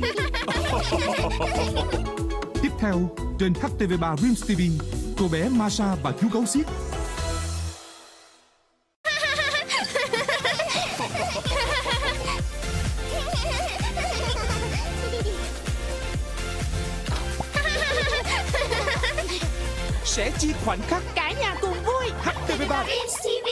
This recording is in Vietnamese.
Tiếp theo, trên HTV3 Dreams TV, cô bé Masha và chú gấu xiếc. sẽ chia khoảnh khắc Cả nhà cùng vui HTV3 Dreams TV